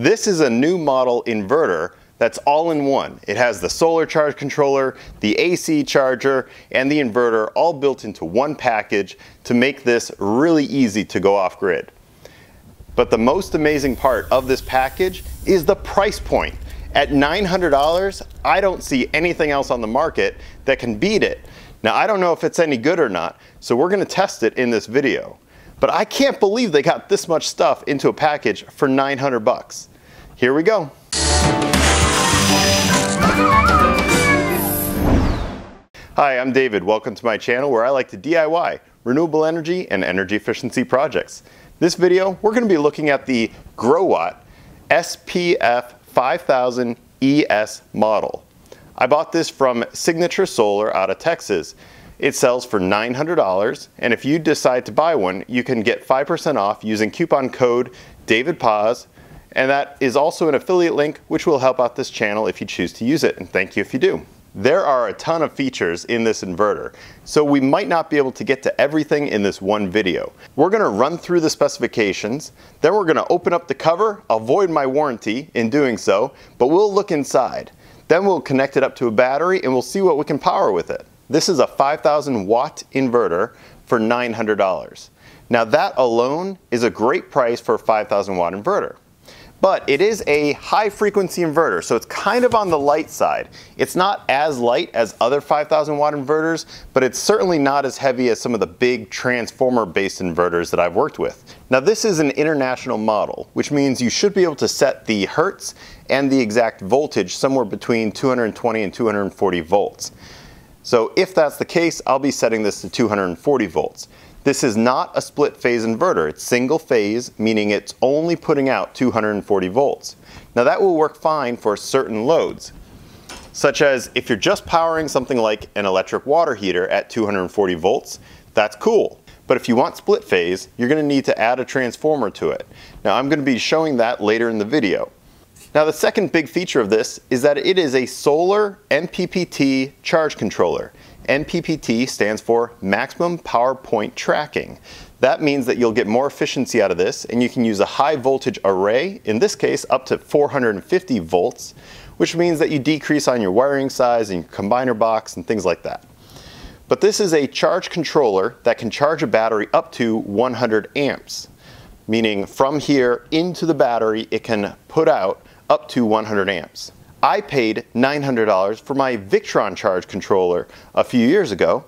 This is a new model inverter that's all in one. It has the solar charge controller, the AC charger, and the inverter all built into one package to make this really easy to go off grid. But the most amazing part of this package is the price point. At $900, I don't see anything else on the market that can beat it. Now, I don't know if it's any good or not, so we're gonna test it in this video. But I can't believe they got this much stuff into a package for 900 bucks. Here we go. Hi, I'm David. Welcome to my channel where I like to DIY renewable energy and energy efficiency projects. This video, we're going to be looking at the Growatt SPF 5000 ES model. I bought this from Signature Solar out of Texas. It sells for $900 and if you decide to buy one, you can get 5% off using coupon code DAVIDPOZ and that is also an affiliate link which will help out this channel if you choose to use it and thank you if you do. There are a ton of features in this inverter, so we might not be able to get to everything in this one video. We're gonna run through the specifications, then we're gonna open up the cover, avoid my warranty in doing so, but we'll look inside. Then we'll connect it up to a battery and we'll see what we can power with it. This is a 5,000 watt inverter for $900. Now that alone is a great price for a 5,000 watt inverter. But it is a high frequency inverter, so it's kind of on the light side. It's not as light as other 5000 watt inverters, but it's certainly not as heavy as some of the big transformer based inverters that I've worked with. Now this is an international model, which means you should be able to set the hertz and the exact voltage somewhere between 220 and 240 volts. So if that's the case, I'll be setting this to 240 volts. This is not a split phase inverter. It's single phase, meaning it's only putting out 240 volts. Now that will work fine for certain loads, such as if you're just powering something like an electric water heater at 240 volts, that's cool. But if you want split phase, you're gonna need to add a transformer to it. Now I'm gonna be showing that later in the video. Now the second big feature of this is that it is a solar MPPT charge controller. MPPT stands for Maximum Power Point Tracking. That means that you'll get more efficiency out of this and you can use a high voltage array, in this case up to 450 volts, which means that you decrease on your wiring size and your combiner box and things like that. But this is a charge controller that can charge a battery up to 100 amps, meaning from here into the battery it can put out up to 100 amps. I paid $900 for my Victron charge controller a few years ago,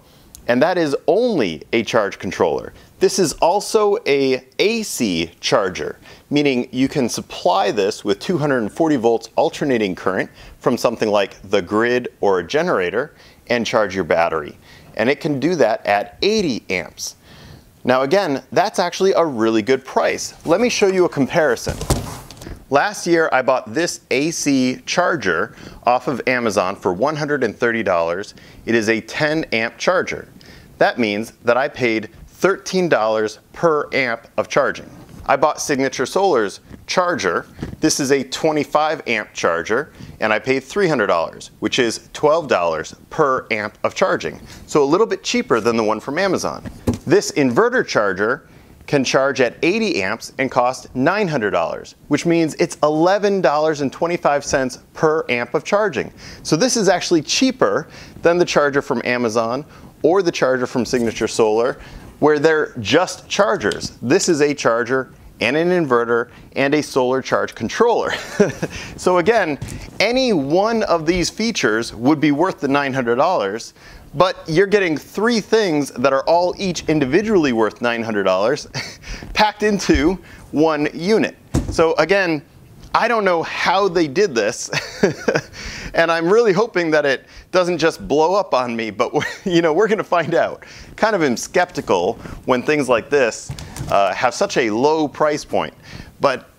and that is only a charge controller. This is also a AC charger, meaning you can supply this with 240 volts alternating current from something like the grid or a generator and charge your battery. And it can do that at 80 amps. Now again, that's actually a really good price. Let me show you a comparison. Last year, I bought this AC charger off of Amazon for $130. It is a 10 amp charger. That means that I paid $13 per amp of charging. I bought Signature Solar's charger. This is a 25 amp charger and I paid $300, which is $12 per amp of charging. So a little bit cheaper than the one from Amazon. This inverter charger can charge at 80 amps and cost $900, which means it's $11.25 per amp of charging. So this is actually cheaper than the charger from Amazon or the charger from Signature Solar, where they're just chargers. This is a charger and an inverter and a solar charge controller. so again, any one of these features would be worth the $900, but you're getting three things that are all each individually worth $900 packed into one unit. So again, I don't know how they did this, and I'm really hoping that it doesn't just blow up on me, but you know, we're gonna find out. Kind of am skeptical when things like this uh, have such a low price point, but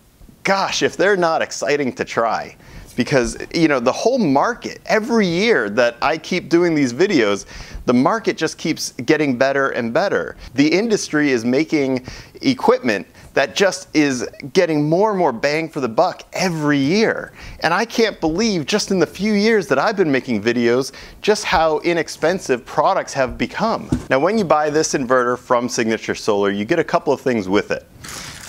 gosh, if they're not exciting to try, because you know the whole market every year that I keep doing these videos the market just keeps getting better and better the industry is making equipment that just is getting more and more bang for the buck every year. And I can't believe just in the few years that I've been making videos, just how inexpensive products have become. Now when you buy this inverter from Signature Solar, you get a couple of things with it.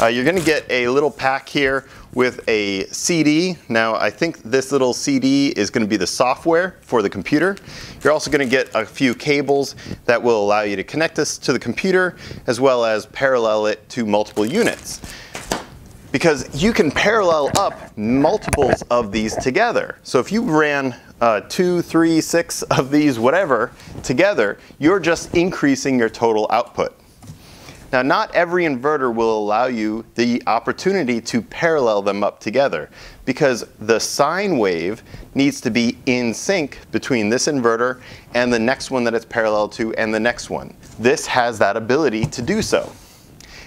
Uh, you're gonna get a little pack here with a CD. Now I think this little CD is gonna be the software for the computer. You're also gonna get a few cables that will allow you to connect this to the computer as well as parallel it to multiple units. Because you can parallel up multiples of these together. So if you ran uh, two, three, six of these, whatever, together, you're just increasing your total output. Now, not every inverter will allow you the opportunity to parallel them up together because the sine wave needs to be in sync between this inverter and the next one that it's parallel to and the next one. This has that ability to do so.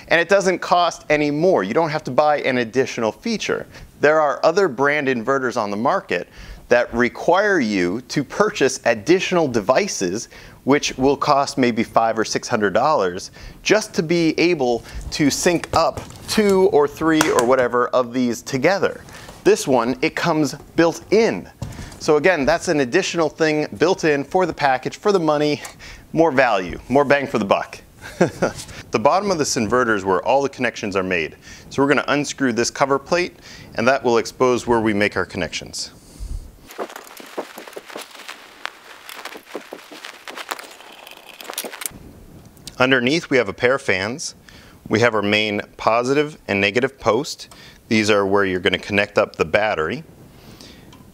And it doesn't cost any more. You don't have to buy an additional feature. There are other brand inverters on the market that require you to purchase additional devices which will cost maybe five or six hundred dollars just to be able to sync up two or three or whatever of these together. This one, it comes built in. So again, that's an additional thing built in for the package, for the money, more value, more bang for the buck. the bottom of this inverter is where all the connections are made. So we're going to unscrew this cover plate and that will expose where we make our connections. Underneath we have a pair of fans. We have our main positive and negative post. These are where you're going to connect up the battery.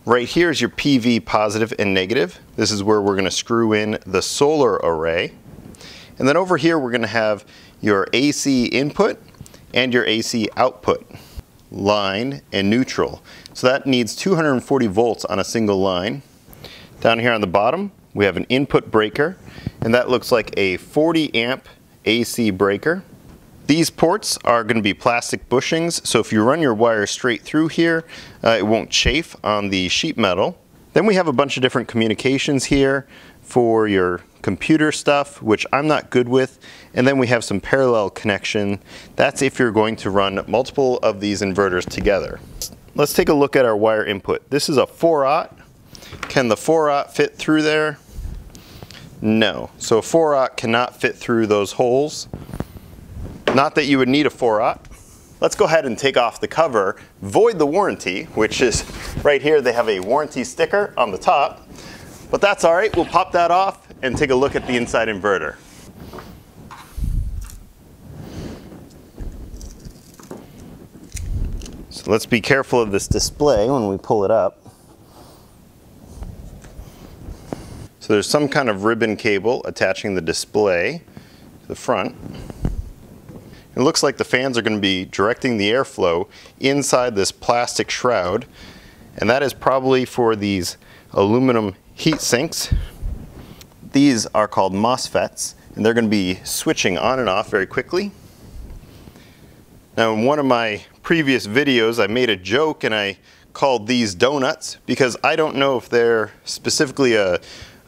Right here is your PV positive and negative. This is where we're going to screw in the solar array. And then over here we're going to have your AC input and your AC output, line and neutral. So that needs 240 volts on a single line. Down here on the bottom we have an input breaker and that looks like a 40 amp AC breaker. These ports are going to be plastic bushings, so if you run your wire straight through here, uh, it won't chafe on the sheet metal. Then we have a bunch of different communications here for your computer stuff, which I'm not good with. And then we have some parallel connection. That's if you're going to run multiple of these inverters together. Let's take a look at our wire input. This is a 4-aught. Can the 4-aught fit through there? No. So a 4-aught cannot fit through those holes. Not that you would need a 4-aught. Let's go ahead and take off the cover, void the warranty, which is right here, they have a warranty sticker on the top. But that's all right, we'll pop that off and take a look at the inside inverter. So let's be careful of this display when we pull it up. So there's some kind of ribbon cable attaching the display to the front. It looks like the fans are going to be directing the airflow inside this plastic shroud and that is probably for these aluminum heat sinks. These are called MOSFETs and they're going to be switching on and off very quickly. Now in one of my previous videos I made a joke and I called these donuts because I don't know if they're specifically a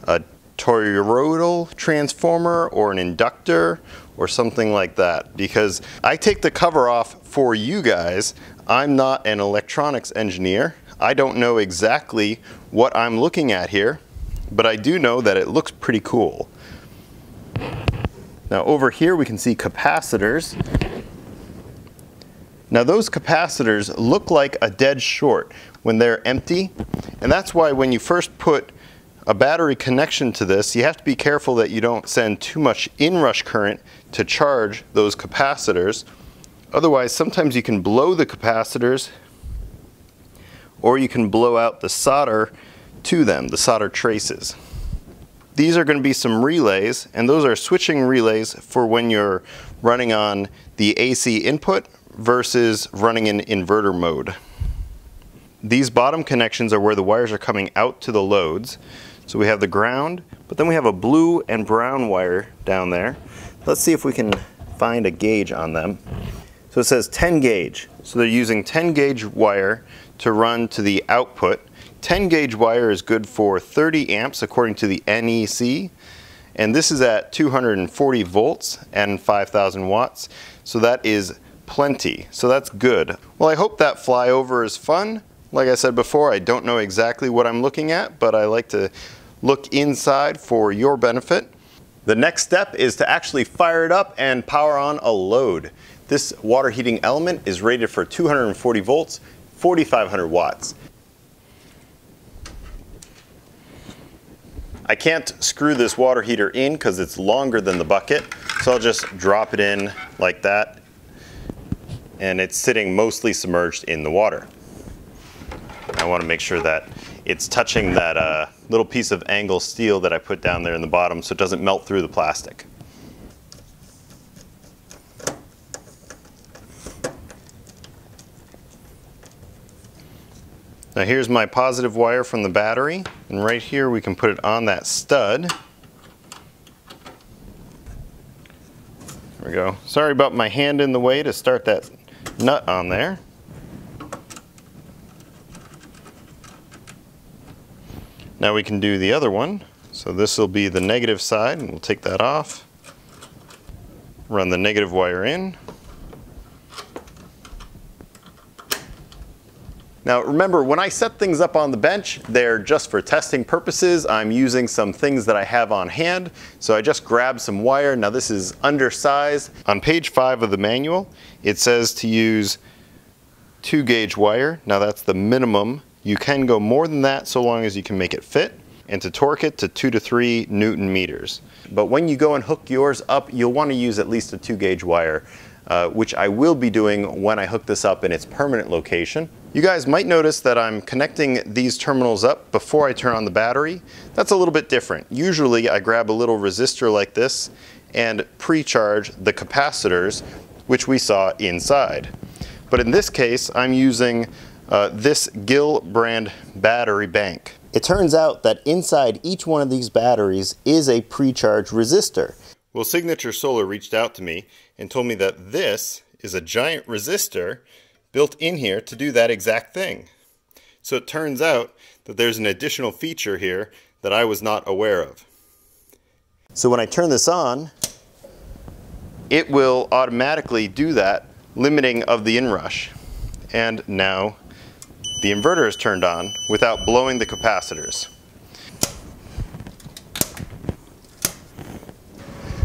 a toroidal transformer or an inductor or something like that because I take the cover off for you guys. I'm not an electronics engineer. I don't know exactly what I'm looking at here, but I do know that it looks pretty cool. Now over here we can see capacitors. Now those capacitors look like a dead short when they're empty, and that's why when you first put a battery connection to this, you have to be careful that you don't send too much inrush current to charge those capacitors. Otherwise, sometimes you can blow the capacitors or you can blow out the solder to them, the solder traces. These are going to be some relays, and those are switching relays for when you're running on the AC input versus running in inverter mode. These bottom connections are where the wires are coming out to the loads. So we have the ground, but then we have a blue and brown wire down there. Let's see if we can find a gauge on them. So it says 10 gauge. So they're using 10 gauge wire to run to the output. 10 gauge wire is good for 30 amps according to the NEC. And this is at 240 volts and 5,000 watts. So that is plenty. So that's good. Well, I hope that flyover is fun. Like I said before, I don't know exactly what I'm looking at, but I like to look inside for your benefit. The next step is to actually fire it up and power on a load. This water heating element is rated for 240 volts, 4,500 watts. I can't screw this water heater in because it's longer than the bucket, so I'll just drop it in like that, and it's sitting mostly submerged in the water. I want to make sure that it's touching that uh, little piece of angle steel that I put down there in the bottom so it doesn't melt through the plastic. Now here's my positive wire from the battery, and right here we can put it on that stud. There we go. Sorry about my hand in the way to start that nut on there. Now we can do the other one. So this will be the negative side, and we'll take that off. Run the negative wire in. Now remember, when I set things up on the bench, they're just for testing purposes. I'm using some things that I have on hand. So I just grabbed some wire. Now this is undersized. On page five of the manual, it says to use two gauge wire. Now that's the minimum. You can go more than that so long as you can make it fit and to torque it to two to three Newton meters. But when you go and hook yours up, you'll want to use at least a two gauge wire, uh, which I will be doing when I hook this up in its permanent location. You guys might notice that I'm connecting these terminals up before I turn on the battery. That's a little bit different. Usually I grab a little resistor like this and pre-charge the capacitors, which we saw inside. But in this case, I'm using uh, this Gyll brand battery bank. It turns out that inside each one of these batteries is a pre-charge resistor. Well, Signature Solar reached out to me and told me that this is a giant resistor built in here to do that exact thing. So it turns out that there's an additional feature here that I was not aware of. So when I turn this on, it will automatically do that limiting of the inrush. And now the inverter is turned on without blowing the capacitors.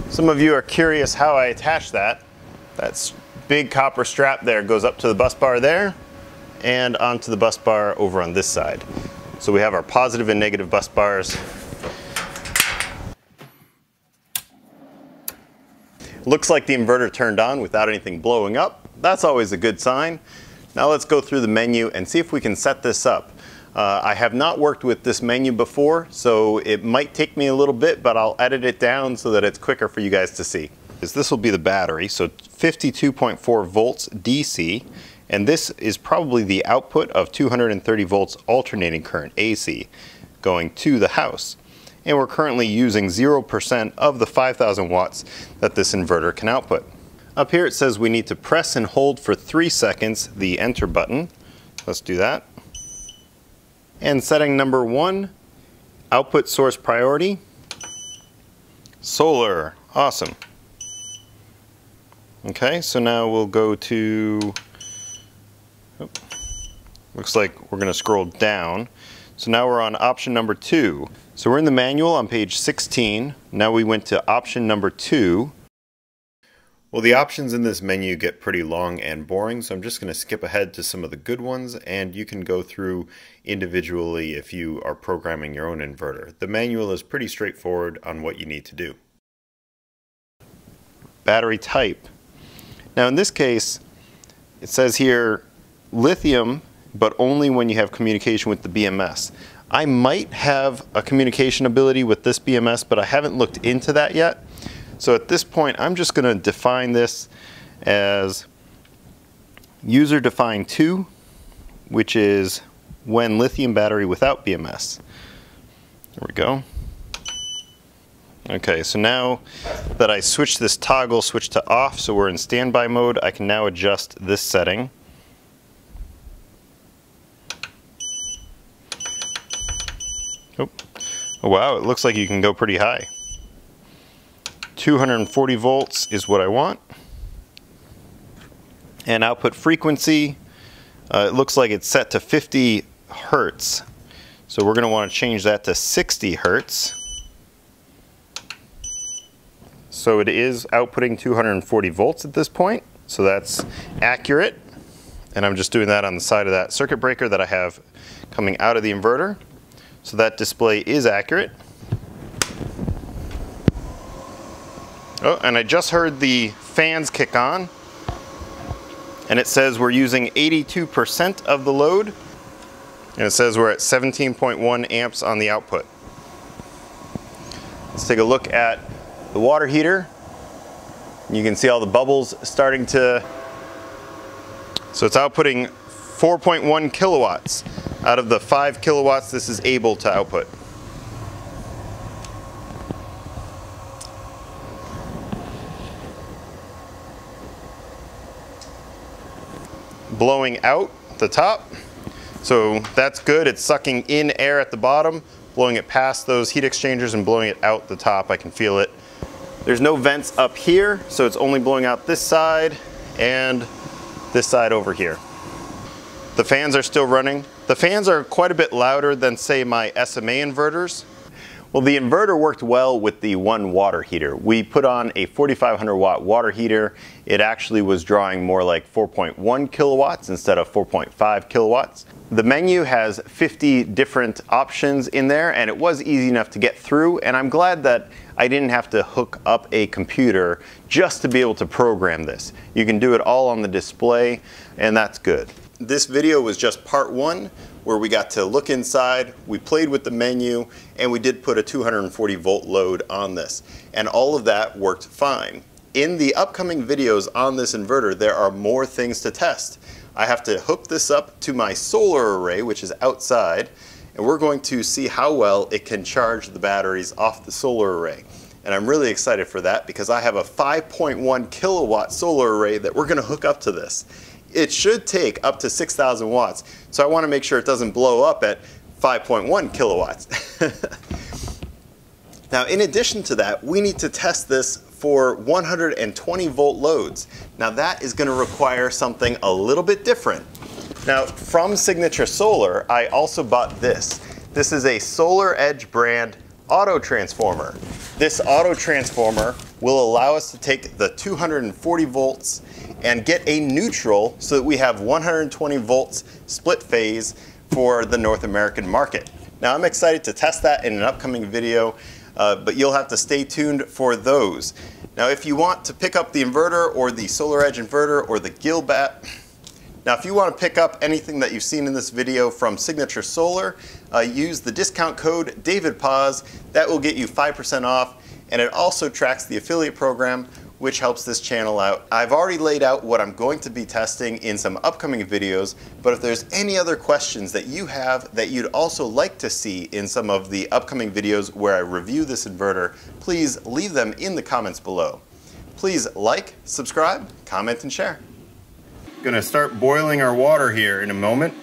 Some of you are curious how I attach that. That's big copper strap there goes up to the bus bar there and onto the bus bar over on this side. So we have our positive and negative bus bars. Looks like the inverter turned on without anything blowing up. That's always a good sign. Now let's go through the menu and see if we can set this up. Uh, I have not worked with this menu before, so it might take me a little bit, but I'll edit it down so that it's quicker for you guys to see this will be the battery, so 52.4 volts DC, and this is probably the output of 230 volts alternating current AC going to the house. And we're currently using 0% of the 5,000 watts that this inverter can output. Up here it says we need to press and hold for three seconds the enter button. Let's do that. And setting number one, output source priority, solar, awesome. Okay, so now we'll go to, looks like we're gonna scroll down. So now we're on option number two. So we're in the manual on page 16. Now we went to option number two. Well, the options in this menu get pretty long and boring, so I'm just going to skip ahead to some of the good ones, and you can go through individually if you are programming your own inverter. The manual is pretty straightforward on what you need to do. Battery type. Now in this case, it says here lithium, but only when you have communication with the BMS. I might have a communication ability with this BMS, but I haven't looked into that yet. So at this point, I'm just going to define this as user defined 2, which is when lithium battery without BMS. There we go. Okay, so now that I switch this toggle switch to off, so we're in standby mode, I can now adjust this setting. Oh, oh wow, it looks like you can go pretty high. 240 volts is what I want. And output frequency, uh, it looks like it's set to 50 hertz. So we're going to want to change that to 60 hertz. So it is outputting 240 volts at this point. So that's accurate. And I'm just doing that on the side of that circuit breaker that I have coming out of the inverter. So that display is accurate. Oh, and I just heard the fans kick on. And it says we're using 82% of the load. And it says we're at 17.1 amps on the output. Let's take a look at the water heater. You can see all the bubbles starting to, so it's outputting 4.1 kilowatts out of the five kilowatts this is able to output. Blowing out the top. So that's good. It's sucking in air at the bottom, blowing it past those heat exchangers and blowing it out the top. I can feel it. There's no vents up here, so it's only blowing out this side and this side over here. The fans are still running. The fans are quite a bit louder than say my SMA inverters. Well, the inverter worked well with the one water heater. We put on a 4500 watt water heater. It actually was drawing more like 4.1 kilowatts instead of 4.5 kilowatts. The menu has 50 different options in there and it was easy enough to get through and I'm glad that I didn't have to hook up a computer just to be able to program this. You can do it all on the display and that's good. This video was just part one where we got to look inside, we played with the menu, and we did put a 240 volt load on this. And all of that worked fine. In the upcoming videos on this inverter, there are more things to test. I have to hook this up to my solar array, which is outside, and we're going to see how well it can charge the batteries off the solar array. And I'm really excited for that because I have a 5.1 kilowatt solar array that we're gonna hook up to this it should take up to 6,000 watts. So I want to make sure it doesn't blow up at 5.1 kilowatts. now, in addition to that, we need to test this for 120 volt loads. Now that is going to require something a little bit different. Now, from Signature Solar, I also bought this. This is a Solar Edge brand auto transformer. This auto transformer will allow us to take the 240 volts and get a neutral so that we have 120 volts split phase for the North American market. Now I'm excited to test that in an upcoming video, uh, but you'll have to stay tuned for those. Now if you want to pick up the inverter or the Solar Edge inverter or the Gilbat, now if you want to pick up anything that you've seen in this video from Signature Solar, uh, use the discount code DavidPoz. That will get you 5% off and it also tracks the affiliate program which helps this channel out. I've already laid out what I'm going to be testing in some upcoming videos, but if there's any other questions that you have that you'd also like to see in some of the upcoming videos where I review this inverter, please leave them in the comments below. Please like, subscribe, comment, and share. Gonna start boiling our water here in a moment.